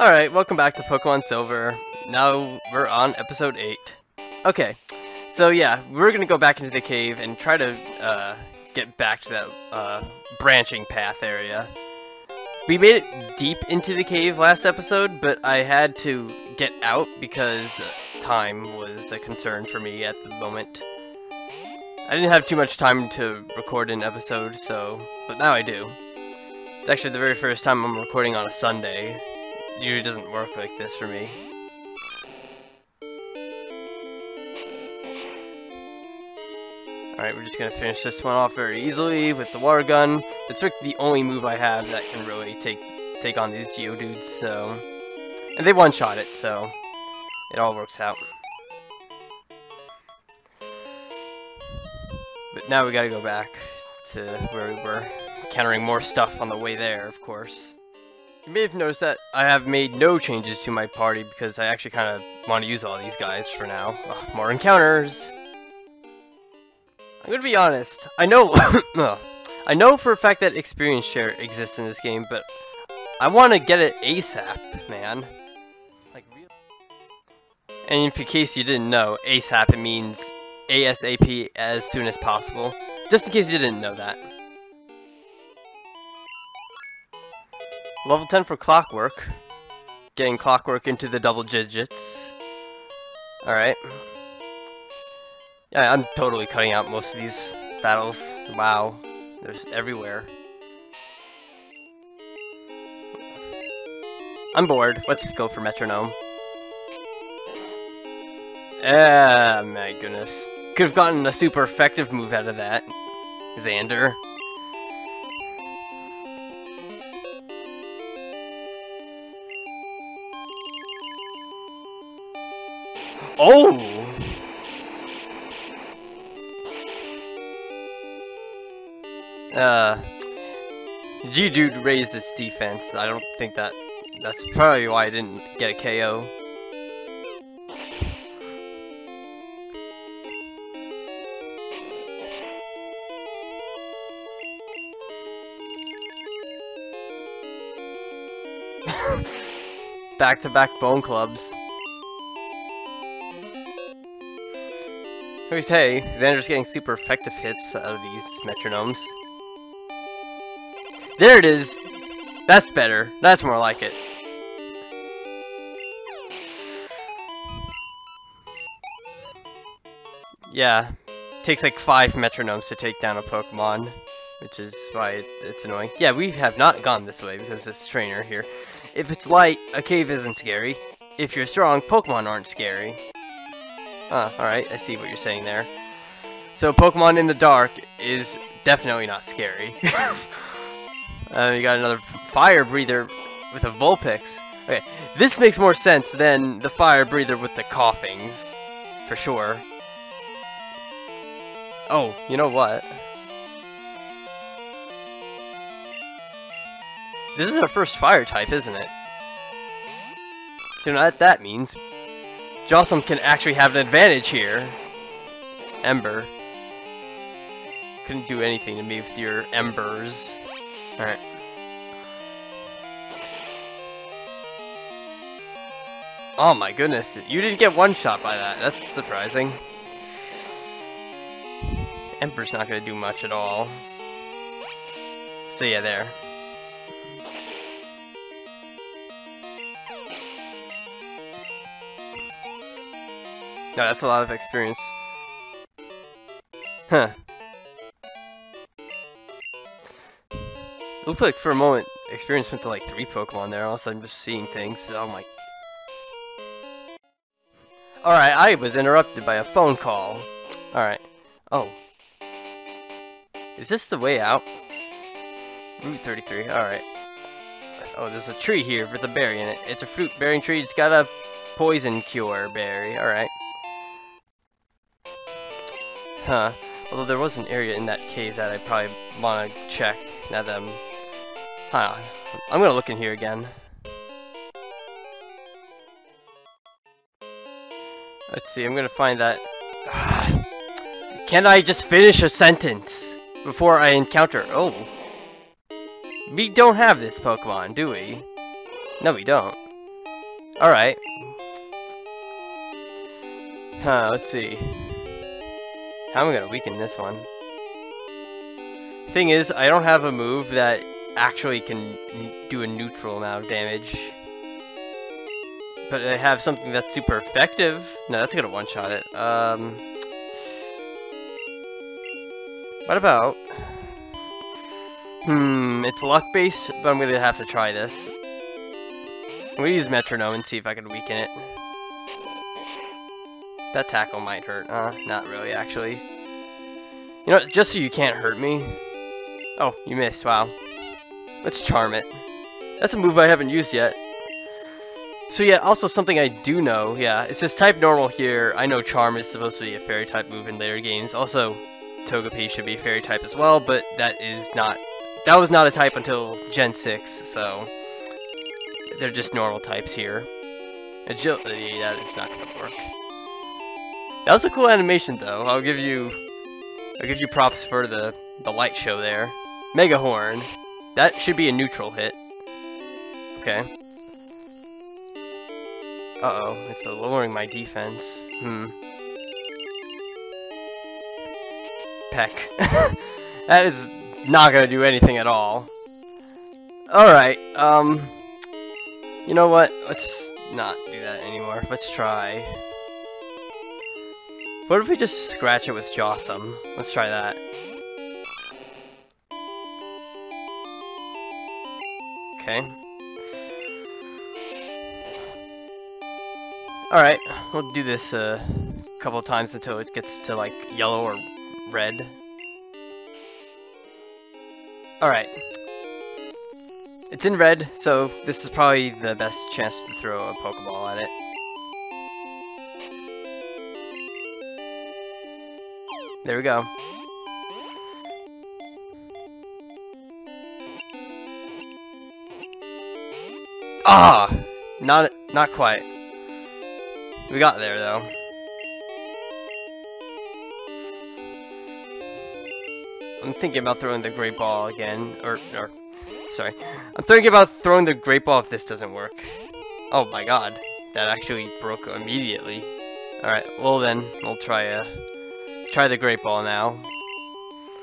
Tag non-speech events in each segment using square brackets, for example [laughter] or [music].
Alright, welcome back to Pokemon Silver. Now we're on episode 8. Okay, so yeah, we're gonna go back into the cave and try to uh, get back to that uh, branching path area. We made it deep into the cave last episode, but I had to get out because time was a concern for me at the moment. I didn't have too much time to record an episode, so, but now I do. It's actually the very first time I'm recording on a Sunday. Usually doesn't work like this for me. Alright, we're just gonna finish this one off very easily with the water gun. It's like the only move I have that can really take take on these Geodudes, so... And they one-shot it, so... It all works out. But now we gotta go back to where we were, encountering more stuff on the way there, of course. You may have noticed that I have made no changes to my party because I actually kind of want to use all these guys for now. More encounters! I'm gonna be honest, I know, [coughs] I know for a fact that experience share exists in this game, but I want to get it ASAP, man. Like? And in case you didn't know, ASAP means ASAP as soon as possible. Just in case you didn't know that. Level 10 for Clockwork. Getting Clockwork into the double digits. Alright. Yeah, I'm totally cutting out most of these battles. Wow. There's everywhere. I'm bored. Let's go for Metronome. Ah, my goodness. Could have gotten a super effective move out of that. Xander. Oh! Uh, Geodude raised its defense. I don't think that... That's probably why I didn't get a KO. [laughs] Back-to-back -back bone clubs. Hey, Xander's getting super effective hits out of these metronomes. There it is! That's better. That's more like it. Yeah. Takes like five metronomes to take down a Pokemon. Which is why it's annoying. Yeah, we have not gone this way because this trainer here. If it's light, a cave isn't scary. If you're strong, Pokemon aren't scary. Ah, alright, I see what you're saying there. So Pokemon in the dark is definitely not scary. [laughs] uh, you got another fire breather with a Vulpix. Okay, this makes more sense than the fire breather with the coughings, for sure. Oh, you know what? This is our first fire type, isn't it? Do You know what that means? Jocelyn can actually have an advantage here. Ember. Couldn't do anything to me with your embers. Alright. Oh my goodness, you didn't get one shot by that. That's surprising. Ember's not gonna do much at all. So yeah, there. No, that's a lot of experience. Huh. It looked like for a moment, experience went to like three Pokemon there, all of a sudden just seeing things. Oh my... Alright, I was interrupted by a phone call. Alright. Oh. Is this the way out? Route 33, alright. Oh, there's a tree here with a berry in it. It's a fruit-bearing tree, it's got a poison cure berry, alright. Huh. Although there was an area in that cave that I probably want to check now that I'm... Huh. I'm gonna look in here again. Let's see, I'm gonna find that... [sighs] Can I just finish a sentence before I encounter... Oh. We don't have this Pokemon, do we? No, we don't. Alright. Huh, let's see. How am I gonna weaken this one? Thing is, I don't have a move that actually can do a neutral amount of damage. But I have something that's super effective. No, that's gonna one-shot it. Um, what about... Hmm, it's luck-based, but I'm gonna have to try this. I'm gonna use Metronome and see if I can weaken it. That tackle might hurt. Uh, not really, actually. You know, just so you can't hurt me. Oh, you missed, wow. Let's charm it. That's a move I haven't used yet. So yeah, also something I do know, yeah, it says type normal here. I know charm is supposed to be a fairy type move in later games. Also, Togepi should be fairy type as well, but that is not, that was not a type until Gen 6, so they're just normal types here. Agility, that is not gonna work. That was a cool animation though, I'll give you, I'll give you props for the, the light show there. Mega Horn, that should be a neutral hit. Okay. Uh-oh, it's lowering my defense. Hmm. Peck. [laughs] that is not gonna do anything at all. Alright, um... You know what? Let's not do that anymore. Let's try... What if we just scratch it with Jawesome? Let's try that. Okay. Alright, we'll do this a couple times until it gets to like yellow or red. Alright. It's in red, so this is probably the best chance to throw a Pokeball at it. There we go. Ah! Not, not quite. We got there, though. I'm thinking about throwing the Great Ball again, or, or, sorry. I'm thinking about throwing the Great Ball if this doesn't work. Oh my god, that actually broke immediately. Alright, well then, we'll try a, try the Great Ball now.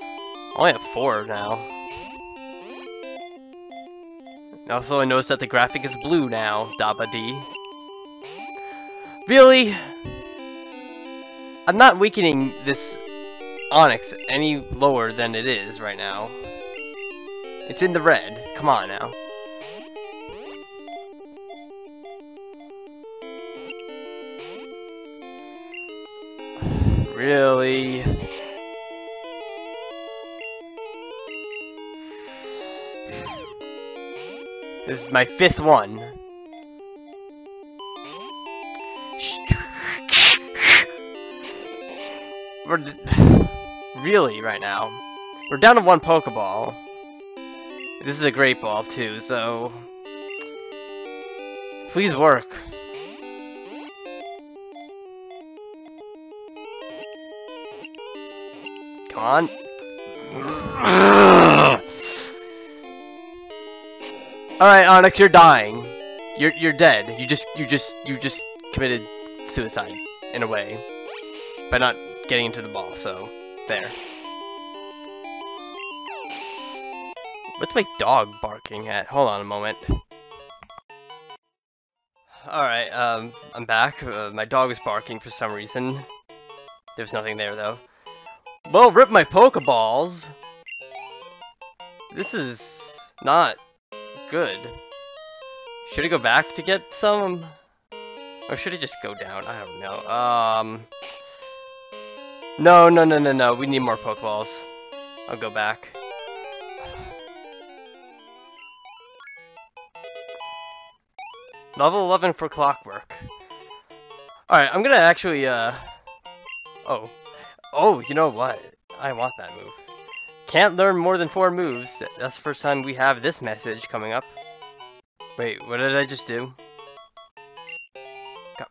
I only have four now. Also, I noticed that the graphic is blue now, Daba D. Really? I'm not weakening this Onix any lower than it is right now. It's in the red. Come on now. Really? This is my fifth one. We're really right now. We're down to one Pokeball. This is a Great Ball too, so please work. On. Alright, Onix, you're dying. You're you're dead. You just you just you just committed suicide in a way. By not getting into the ball, so there. What's my dog barking at? Hold on a moment. Alright, um, I'm back. Uh, my dog was barking for some reason. There's nothing there, though. Well, rip my Pokeballs! This is not good. Should I go back to get some? Or should I just go down? I don't know. Um. No, no, no, no, no. We need more Pokeballs. I'll go back. Level 11 for Clockwork. Alright, I'm gonna actually, uh... Oh. Oh, you know what? I want that move. Can't learn more than four moves. That's the first time we have this message coming up. Wait, what did I just do? God,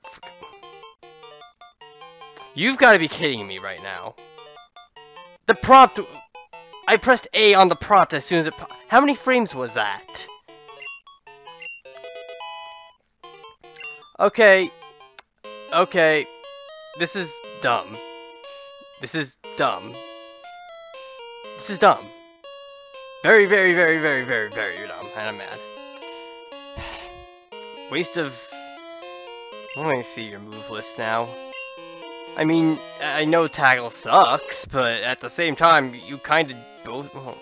You've got to be kidding me right now. The prompt... I pressed A on the prompt as soon as it... How many frames was that? Okay. Okay. This is dumb. This is dumb. This is dumb. Very, very, very, very, very, very dumb. And I'm mad. [sighs] Waste of... Let me see your move list now. I mean, I know tackle sucks, but at the same time, you kind of both... Well,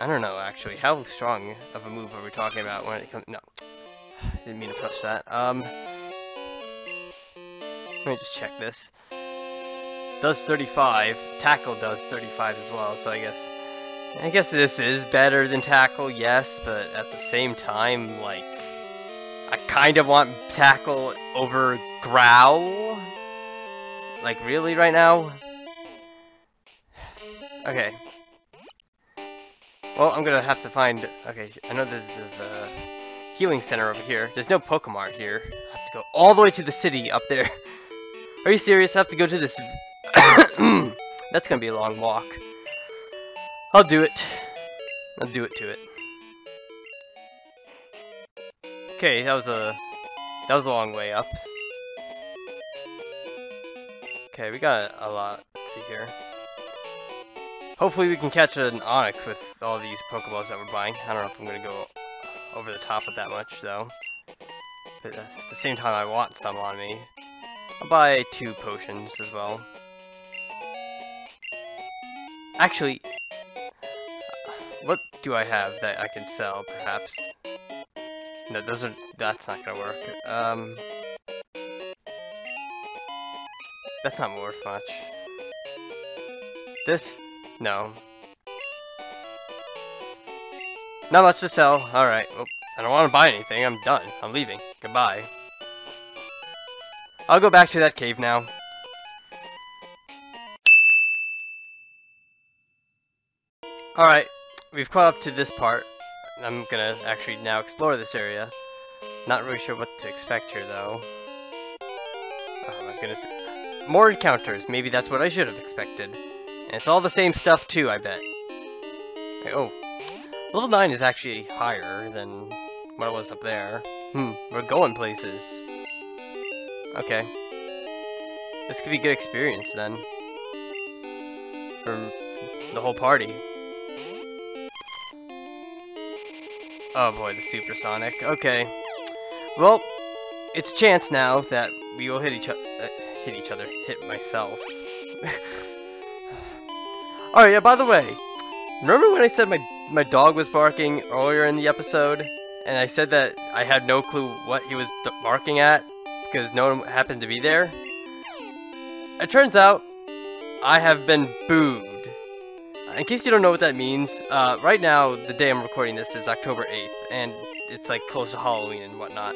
I don't know, actually. How strong of a move are we talking about when it comes... No. [sighs] Didn't mean to press that. Um... Let me just check this. Does 35. Tackle does 35 as well, so I guess... I guess this is better than tackle, yes, but at the same time, like... I kind of want tackle over growl. Like, really, right now? Okay. Well, I'm gonna have to find... Okay, I know there's, there's a healing center over here. There's no Pokemon here. I have to go all the way to the city up there. [laughs] Are you serious? I have to go to this... [coughs] That's gonna be a long walk. I'll do it. I'll do it to it. Okay, that was a that was a long way up. Okay, we got a lot. Let's see here. Hopefully we can catch an Onix with all these Pokeballs that we're buying. I don't know if I'm gonna go over the top with that much though. But at the same time I want some on me. I'll buy two potions as well. Actually, what do I have that I can sell, perhaps? No, are, that's not gonna work. Um, that's not worth much. This? No. Not much to sell. Alright, well, I don't want to buy anything. I'm done. I'm leaving. Goodbye. I'll go back to that cave now. Alright, we've caught up to this part. I'm gonna actually now explore this area. Not really sure what to expect here though. Oh my goodness. More encounters, maybe that's what I should have expected. And it's all the same stuff too, I bet. Oh. Level 9 is actually higher than what it was up there. Hmm, we're going places. Okay. This could be a good experience then. For the whole party. Oh boy, the supersonic. Okay. Well, it's a chance now that we will hit each other. Uh, hit each other. Hit myself. Alright, [laughs] yeah, by the way. Remember when I said my, my dog was barking earlier in the episode? And I said that I had no clue what he was barking at? Because no one happened to be there? It turns out, I have been booed in case you don't know what that means, uh, right now, the day I'm recording this is October 8th, and it's like close to Halloween and whatnot.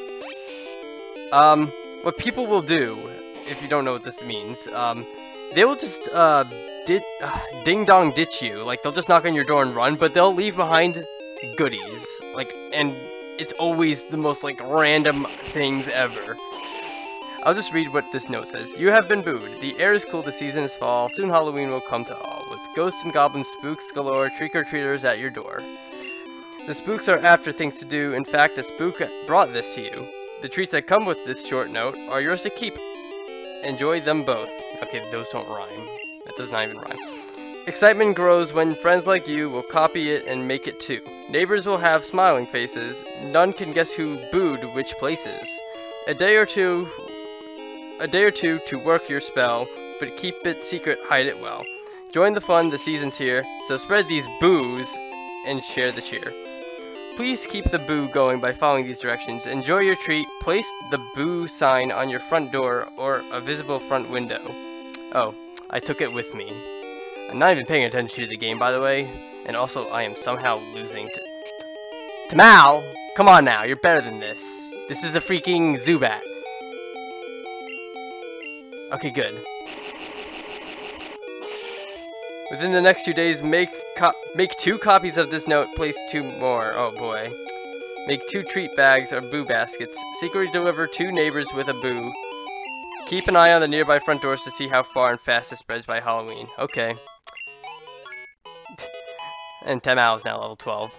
Um, what people will do, if you don't know what this means, um, they will just, uh, uh, [sighs] ding-dong ditch you. Like, they'll just knock on your door and run, but they'll leave behind goodies. Like, and it's always the most, like, random things ever. I'll just read what this note says. You have been booed. The air is cool, the season is fall, soon Halloween will come to all, ghosts and goblins, spooks galore, trick-or-treaters at your door. The spooks are after things to do, in fact, a spook brought this to you. The treats that come with this short note are yours to keep. Enjoy them both. Okay, those don't rhyme. That does not even rhyme. Excitement grows when friends like you will copy it and make it too. Neighbors will have smiling faces. None can guess who booed which places. A day or two a day or two to work your spell, but keep it secret, hide it well. Join the fun, the season's here, so spread these boos and share the cheer. Please keep the boo going by following these directions. Enjoy your treat, place the boo sign on your front door or a visible front window. Oh, I took it with me. I'm not even paying attention to the game, by the way, and also I am somehow losing to... Tamal! Come on now, you're better than this. This is a freaking Zubat. Okay, good. Within the next two days, make make two copies of this note, place two more. Oh boy. Make two treat bags or boo baskets. Secretly deliver two neighbors with a boo. Keep an eye on the nearby front doors to see how far and fast it spreads by Halloween. Okay. [laughs] and Tamal is now level 12.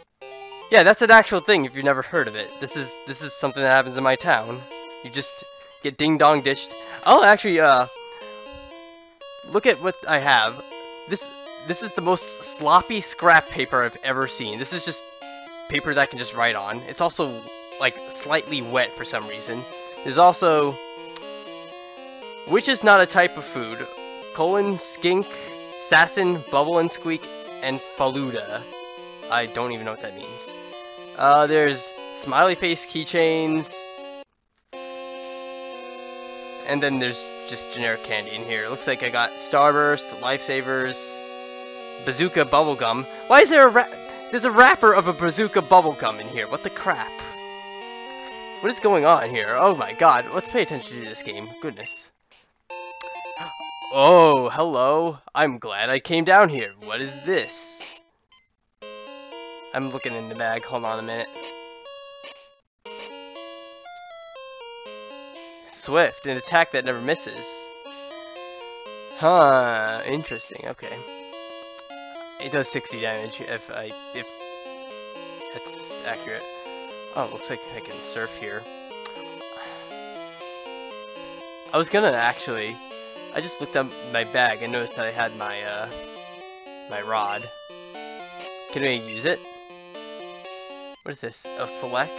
Yeah, that's an actual thing if you've never heard of it. This is this is something that happens in my town. You just get ding dong ditched. I'll actually uh look at what I have. This this is the most sloppy scrap paper I've ever seen. This is just paper that I can just write on. It's also like slightly wet for some reason. There's also which is not a type of food. Colon, skink, sassin, bubble and squeak, and faluda. I don't even know what that means. Uh, there's smiley face keychains, and then there's just generic candy in here. Looks like I got Starburst, Lifesavers, Bazooka Bubblegum. Why is there a ra There's a wrapper of a Bazooka Bubblegum in here. What the crap? What is going on here? Oh my god, let's pay attention to this game. Goodness. Oh, hello. I'm glad I came down here. What is this? I'm looking in the bag. Hold on a minute. Swift, an attack that never misses. Huh, interesting, okay. It does 60 damage if I, if that's accurate. Oh, looks like I can surf here. I was gonna actually, I just looked up my bag and noticed that I had my, uh, my rod. Can we use it? What is this? Oh, select?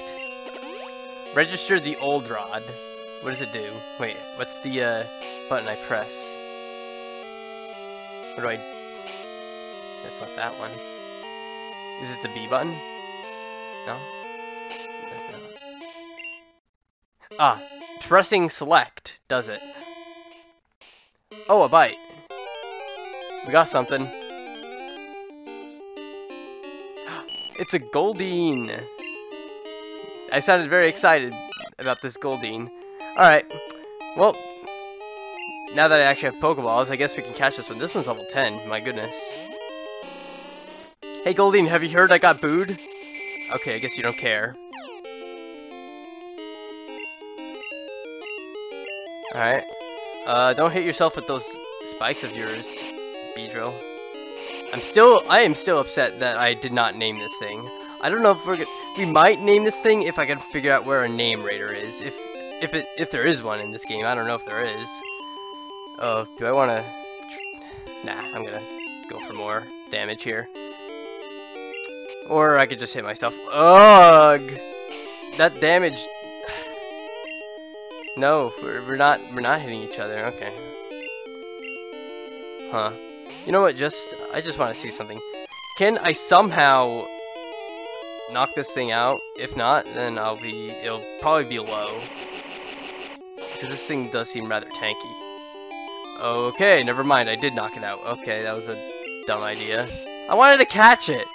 Register the old rod. What does it do? Wait, what's the uh, button I press? What do I... That's not that one. Is it the B button? No? Ah, pressing select does it. Oh, a bite. We got something. [gasps] It's a Goldeen. I sounded very excited about this Goldeen. Alright, well, now that I actually have Pokeballs, I guess we can catch this one. This one's level 10, my goodness. Hey Goldeen, have you heard I got booed? Okay, I guess you don't care. Alright. Uh, don't hit yourself with those spikes of yours, Beedrill. I'm still, I am still upset that I did not name this thing. I don't know if we're gonna, we might name this thing if I can figure out where a name raider is. If if it if there is one in this game. I don't know if there is. Oh, do I want to? Nah, I'm gonna go for more damage here. Or I could just hit myself. Ugh! That damage. No, we're, we're not we're not hitting each other. Okay. Huh. You know what? Just I just want to see something. Can I somehow knock this thing out? If not, then I'll be it'll probably be low. Because this thing does seem rather tanky. Okay, never mind, I did knock it out. Okay, that was a dumb idea. I wanted to catch it!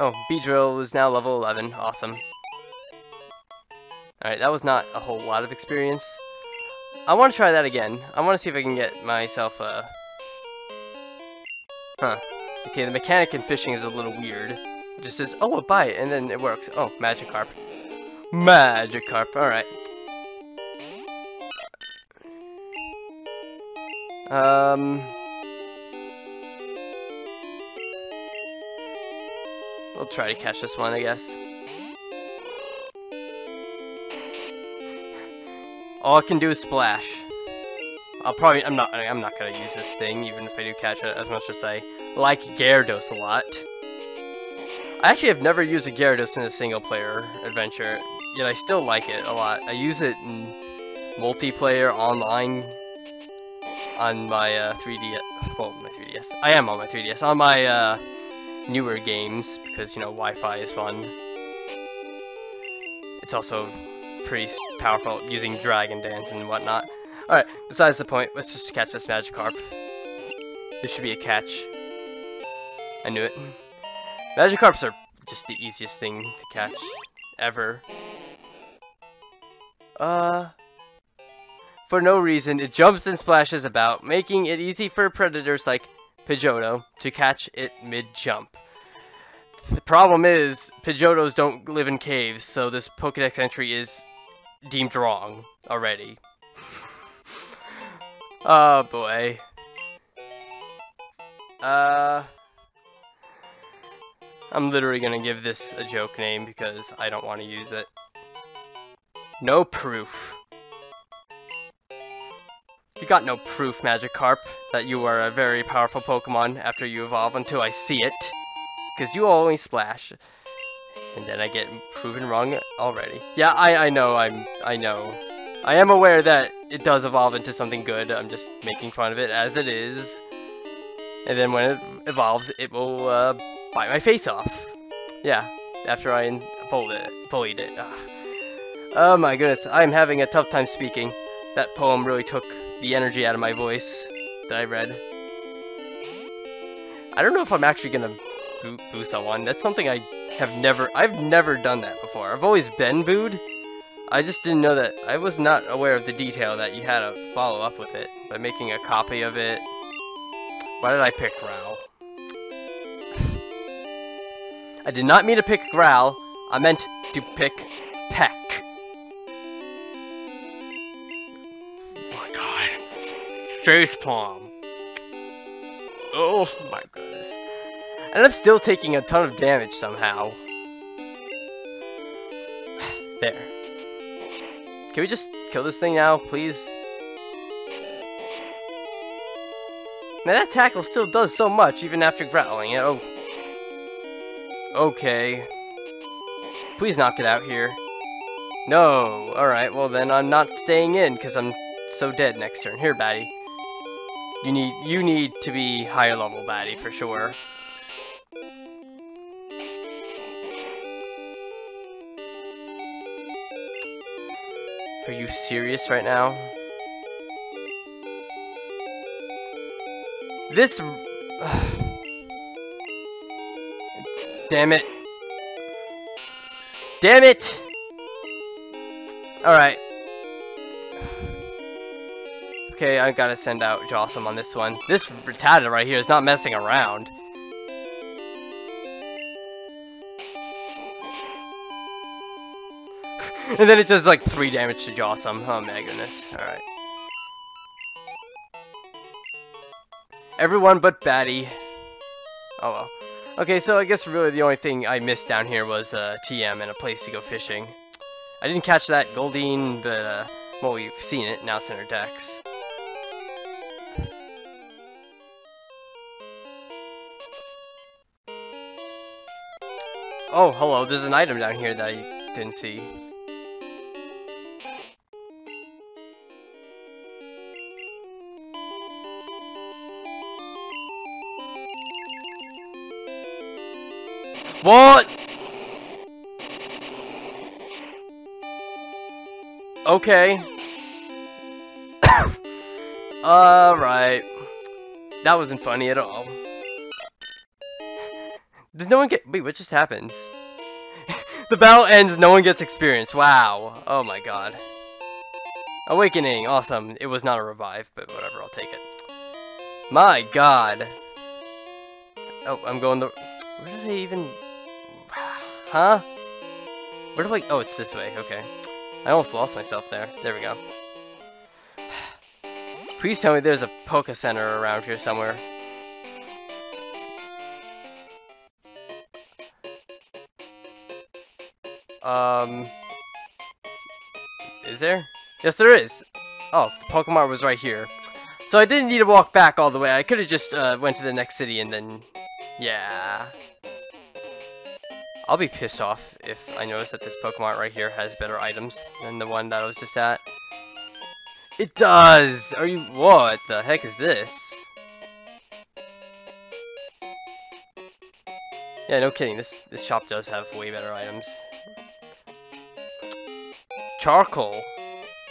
Oh, Beedrill is now level 11. Awesome. Alright, that was not a whole lot of experience. I want to try that again. I want to see if I can get myself a... Huh. Okay, the mechanic in fishing is a little weird. It just says, oh, a bite, and then it works. Oh, Magikarp. Magikarp, alright. Um... We'll try to catch this one, I guess. All I can do is splash. I'll probably, I'm not, I'm not gonna use this thing, even if I do catch it, as much as I like Gyarados a lot. I actually have never used a Gyarados in a single player adventure, yet I still like it a lot. I use it in multiplayer online on my uh, 3DS. Well, my 3DS. I am on my 3DS. On my uh, newer games because you know Wi-Fi is fun. It's also pretty powerful using Dragon Dance and whatnot. Alright, besides the point, let's just catch this Magikarp. This should be a catch. I knew it. Magikarps are just the easiest thing to catch ever. Uh, for no reason, it jumps and splashes about, making it easy for predators like Pidgeotto to catch it mid-jump. The problem is, Pidgeottos don't live in caves, so this Pokedex entry is deemed wrong already. [laughs] oh boy. Uh... I'm literally gonna give this a joke name because I don't want to use it. No proof. You got no proof, Magikarp, that you are a very powerful Pokemon after you evolve until I see it. Because you only splash. And then I get proven wrong already. Yeah, I, I know, I'm, I know. I am aware that it does evolve into something good, I'm just making fun of it as it is. And then when it evolves, it will uh, bite my face off. Yeah, after I bullied it. Bullied it. Oh my goodness, I'm having a tough time speaking. That poem really took the energy out of my voice that I read. I don't know if I'm actually gonna boo, boo someone. That's something I have never, I've never done that before. I've always been booed. I just didn't know that, I was not aware of the detail that you had to follow up with it by making a copy of it. Why did I pick Growl? [sighs] I did not mean to pick Growl. I meant to pick Peck. Face palm. Oh my goodness. And I'm still taking a ton of damage somehow. [sighs] There. Can we just kill this thing now, please? Man, that tackle still does so much, even after growling it. Oh. Okay. Please knock it out here. No. Alright, well then I'm not staying in, because I'm so dead next turn. Here, Batty. You need you need to be higher level Batty for sure. Are you serious right now? This... [sighs] Damn it. Damn it! Alright. Okay, I gotta send out Jawesome on this one. This Rattata right here is not messing around. [laughs] and then it does like 3 damage to Jawesome. Oh my goodness. Alright. Everyone but Batty. Oh well. Okay, so I guess really the only thing I missed down here was uh, TM and a place to go fishing. I didn't catch that Goldeen, but, uh, well, we've seen it, now it's in our decks. Oh, hello, there's an item down here that I didn't see. What? Okay. [coughs] Alright. That wasn't funny at all. Does no one get- wait, what just happened? [laughs] the battle ends, no one gets experience. Wow. Oh my god. Awakening, awesome. It was not a revive, but whatever, I'll take it. My god. Oh, I'm going the- where did I even- Huh? Where do I- oh, it's this way, okay. I almost lost myself there. There we go. [sighs] Please tell me there's a Poke Center around here somewhere. Um... Is there? Yes, there is! Oh, the Pokemon was right here. So I didn't need to walk back all the way. I could have just uh, went to the next city and then... Yeah... I'll be pissed off if I notice that this Pokemon right here has better items than the one that I was just at. It does! Are you- what the heck is this? Yeah, no kidding, this, this shop does have way better items. Charcoal!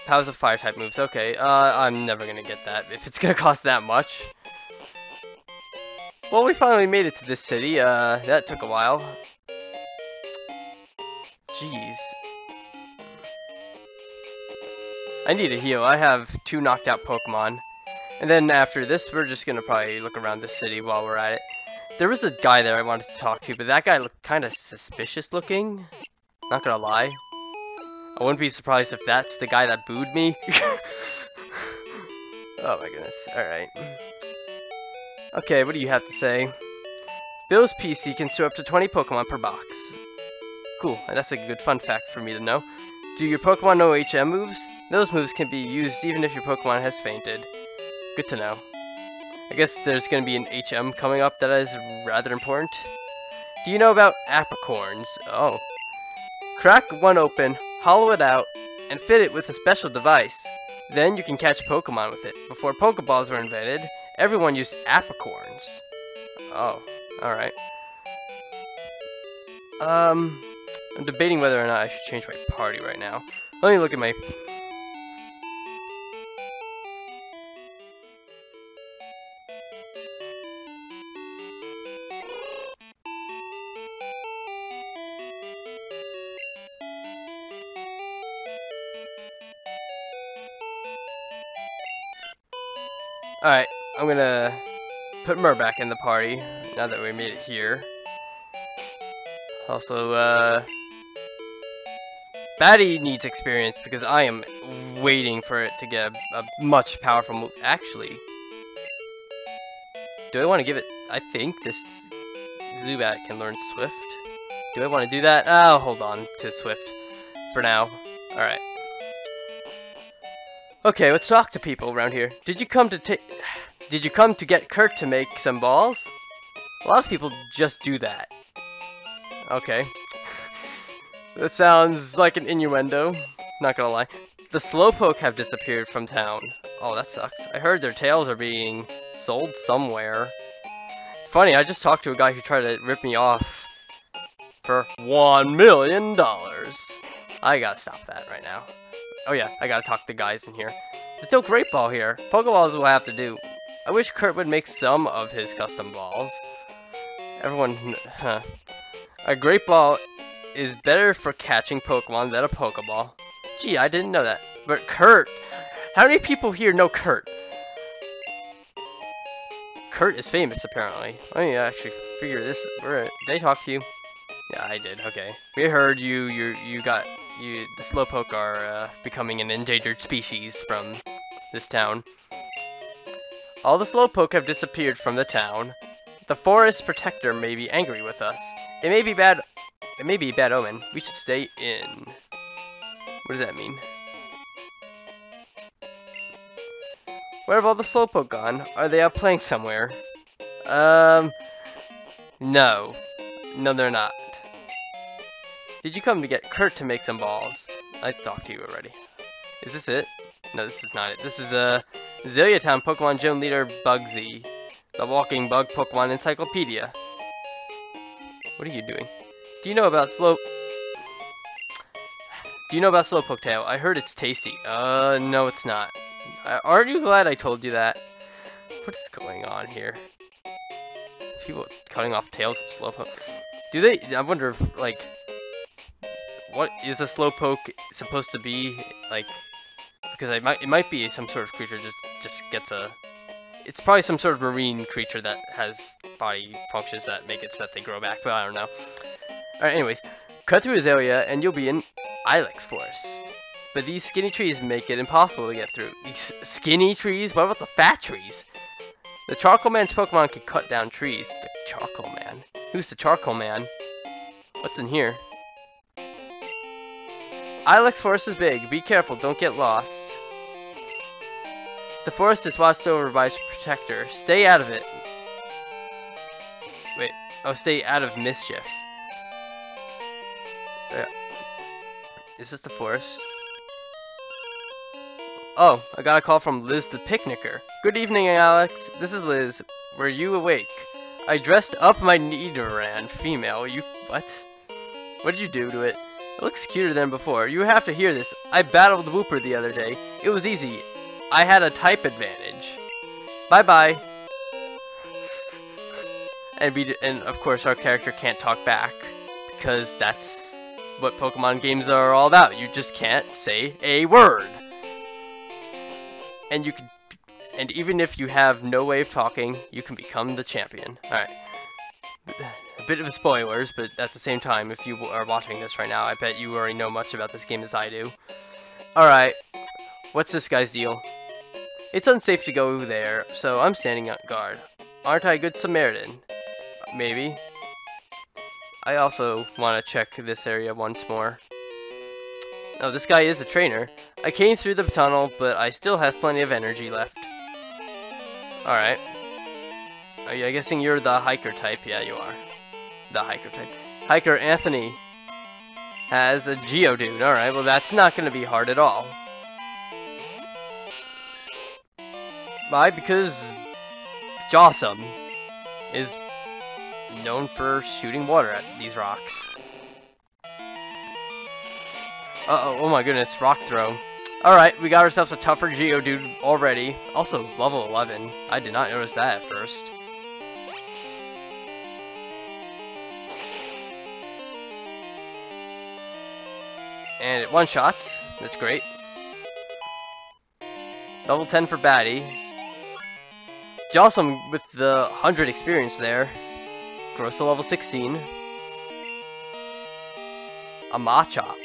Powers of fire type moves, okay, uh, I'm never gonna get that if it's [laughs] gonna cost that much. Well, we finally made it to this city, uh, that took a while. Jeez. I need a heal. I have two knocked out Pokemon. And then after this, we're just gonna probably look around the city while we're at it. There was a guy there I wanted to talk to, but that guy looked kind of suspicious looking. Not gonna lie. I wouldn't be surprised if that's the guy that booed me. [laughs] oh my goodness. Alright. Okay, what do you have to say? Bill's PC can store up to 20 Pokemon per box. Cool, that's a good fun fact for me to know. Do your Pokemon know HM moves? Those moves can be used even if your Pokemon has fainted. Good to know. I guess there's going to be an HM coming up that is rather important. Do you know about apricorns? Oh. Crack one open, hollow it out, and fit it with a special device. Then you can catch Pokemon with it. Before Pokeballs were invented, everyone used apricorns. Oh, alright. Um, I'm debating whether or not I should change my party right now. Let me look at my... Alright, I'm gonna put Mur back in the party, now that we made it here. Also, uh... Batty needs experience because I am waiting for it to get a, a much powerful move. Actually, do I want to give it... I think this Zubat can learn Swift. Do I want to do that? I'll hold on to Swift for now. Alright. Okay, let's talk to people around here. Did you come to take... Did you come to get Kurt to make some balls? A lot of people just do that. Okay. [laughs] that sounds like an innuendo. Not gonna lie. The Slowpoke have disappeared from town. Oh, that sucks. I heard their tails are being sold somewhere. Funny, I just talked to a guy who tried to rip me off for one million dollars. I gotta stop that right now. Oh yeah, I gotta talk to guys in here. There's no Great Ball here. Pokeballs will have to do. I wish Kurt would make some of his custom balls. Everyone, huh. A Great Ball is better for catching Pokemon than a Pokeball. Gee, I didn't know that. But Kurt, how many people here know Kurt? Kurt is famous, apparently. Let me actually figure this. Where did they talk to you? Yeah, I did. Okay, we heard you. You you got you. The Slowpoke are uh, becoming an endangered species from this town. All the Slowpoke have disappeared from the town. The forest protector may be angry with us. It may be bad. It may be a bad omen. We should stay in. What does that mean? Where have all the Slowpoke gone? Are they out playing somewhere? Um, no. No, they're not. Did you come to get Kurt to make some balls? I talked to you already. Is this it? No, this is not it. This is a uh, Azalea Town Pokemon Gym Leader Bugsy, the walking bug Pokemon encyclopedia. What are you doing? Do you know about Slow... Do you know about Slowpoke Tail? I heard it's tasty. Uh, no it's not. Aren't you glad I told you that? What is going on here? People cutting off tails of Slowpoke. Do they... I wonder if, like... What is a Slowpoke supposed to be, like... Because it might, it might be some sort of creature just, just gets a... It's probably some sort of marine creature that has body functions that make it so that they grow back, but I don't know. Alright, anyways. Cut through Azalea and you'll be in Ilex Forest. But these skinny trees make it impossible to get through. These skinny trees? What about the fat trees? The Charcoal Man's Pokemon can cut down trees. The Charcoal Man? Who's the Charcoal Man? What's in here? Ilex Forest is big. Be careful, don't get lost. The forest is watched over by its protector. Stay out of it. Wait. Oh, stay out of mischief. Yeah. Is this the forest? Oh, I got a call from Liz the Picnicker. Good evening, Alex. This is Liz. Were you awake? I dressed up my Nidoran female. You... what? What did you do to it? It looks cuter than before. You have to hear this. I battled Wooper the other day. It was easy. I had a type advantage. Bye-bye. And, and of course our character can't talk back. Because that's what Pokemon games are all about. You just can't say a word and you can and even if you have no way of talking, you can become the champion. Alright. A bit of spoilers, but at the same time, if you are watching this right now, I bet you already know much about this game as I do. Alright. What's this guy's deal? It's unsafe to go over there, so I'm standing on guard. Aren't I a good Samaritan? Maybe. I also want to check this area once more. Oh, this guy is a trainer. I came through the tunnel, but I still have plenty of energy left. Alright. Are you, I'm guessing you're the hiker type? Yeah, you are. The hiker type. Hiker Anthony has a Geodude. Alright, well that's not going to be hard at all. Why? Because Jawesome is known for shooting water at these rocks. Uh oh, oh my goodness, rock throw. Alright, we got ourselves a tougher Geodude already. Also, level 11. I did not notice that at first. And it one-shots. That's great. Level 10 for Batty. Jawesome with the 100 experience there. Grows to level 16. A Machop.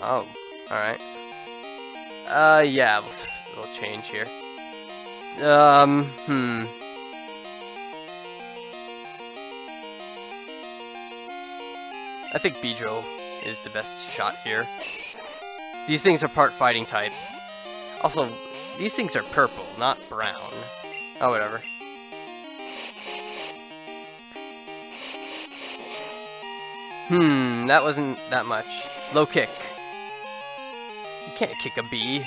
Oh, alright. Uh, yeah, we'll, we'll change here. Um, hmm. I think Beedrill is the best shot here. These things are part fighting type. Also, these things are purple, not brown. Oh, whatever. Hmm, that wasn't that much. Low kick. You can't kick a bee.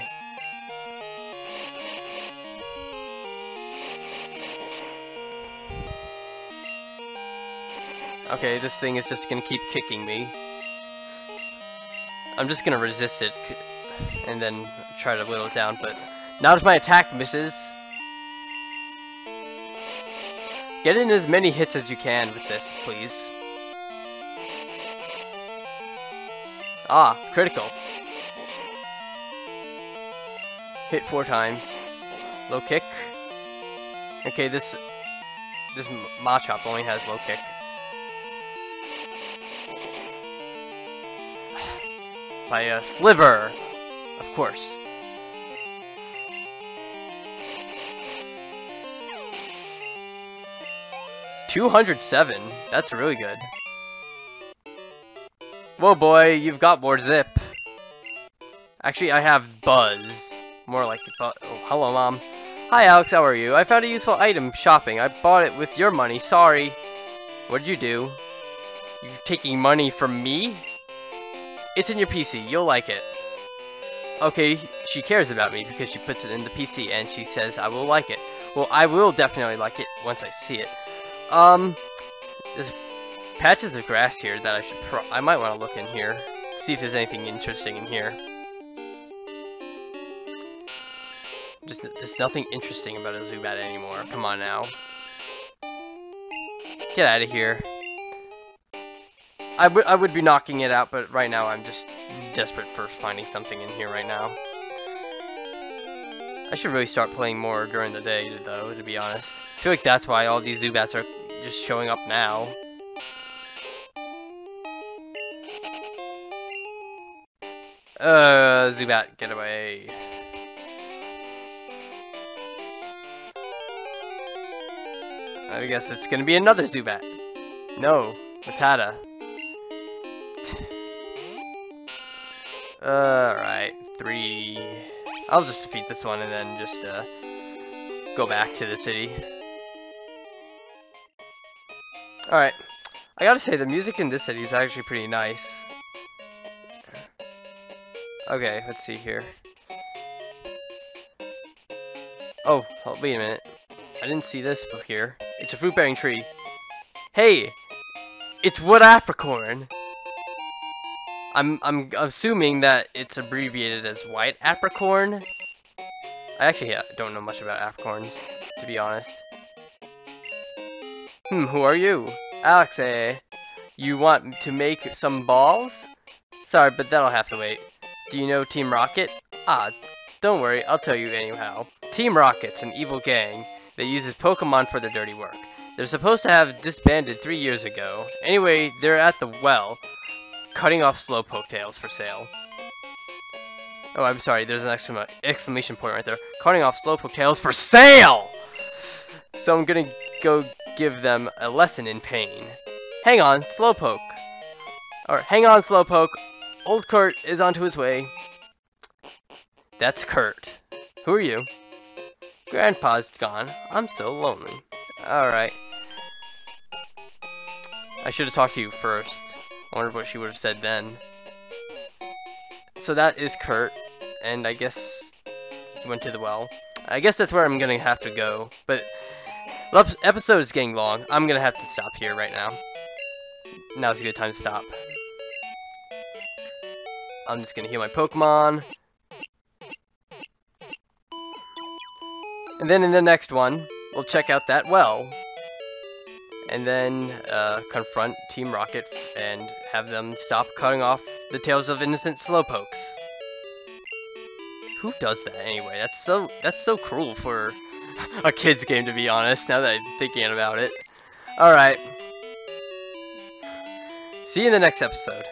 Okay, this thing is just gonna keep kicking me. I'm just gonna resist it and then try to whittle it down, but now as my attack misses, get in as many hits as you can with this, please. Ah, critical. Hit four times. Low kick. Okay, this this Machop only has low kick. By a sliver, of course. Two hundred seven. That's really good. Whoa, boy, you've got more zip. Actually, I have buzz. More like Oh, hello, mom. Hi, Alex. How are you? I found a useful item shopping. I bought it with your money. Sorry. What did you do? You're taking money from me? It's in your PC. You'll like it. Okay, she cares about me because she puts it in the PC and she says I will like it. Well, I will definitely like it once I see it. Um, there's patches of grass here that I should I might want to look in here. See if there's anything interesting in here. Just, there's nothing interesting about a Zubat anymore. Come on now. Get out of here. I would I would be knocking it out, but right now I'm just desperate for finding something in here right now. I should really start playing more during the day, though, to be honest. I feel like that's why all these Zubats are just showing up now. Uh, Zubat, get away. I guess it's gonna be another Zubat. No, Matata. Alright, three. I'll just defeat this one and then just uh, go back to the city. Alright, I gotta say the music in this city is actually pretty nice. Okay, let's see here. Oh, oh, wait a minute. I didn't see this book here. It's a fruit-bearing tree. Hey! It's wood apricorn! I'm I'm assuming that it's abbreviated as white apricorn. I actually don't know much about apricorns, to be honest. Hmm, who are you? Alex, eh? You want to make some balls? Sorry, but that'll have to wait. Do you know Team Rocket? Ah, don't worry, I'll tell you anyhow. Team Rocket's an evil gang that uses Pokemon for their dirty work. They're supposed to have disbanded three years ago. Anyway, they're at the well, cutting off Slowpoke tails for sale. Oh, I'm sorry, there's an exclamation point right there. Cutting off Slowpoke tails for sale! So I'm gonna go give them a lesson in pain. Hang on, Slowpoke. Or, hang on, Slowpoke. old Kurt is onto his way. That's Kurt. Who are you? Grandpa's gone. I'm so lonely. Alright. I should have talked to you first. I wonder what she would have said then. So that is Kurt, and I guess he went to the well. I guess that's where I'm gonna have to go, but episode is getting long. I'm gonna have to stop here right now. Now's a good time to stop. I'm just gonna heal my Pokemon. And then in the next one, we'll check out that well. And then uh, confront Team Rocket and have them stop cutting off the tails of innocent Slowpokes. Who does that anyway? That's so that's so cruel for [laughs] a kid's game to be honest, now that I'm thinking about it. Alright. See you in the next episode.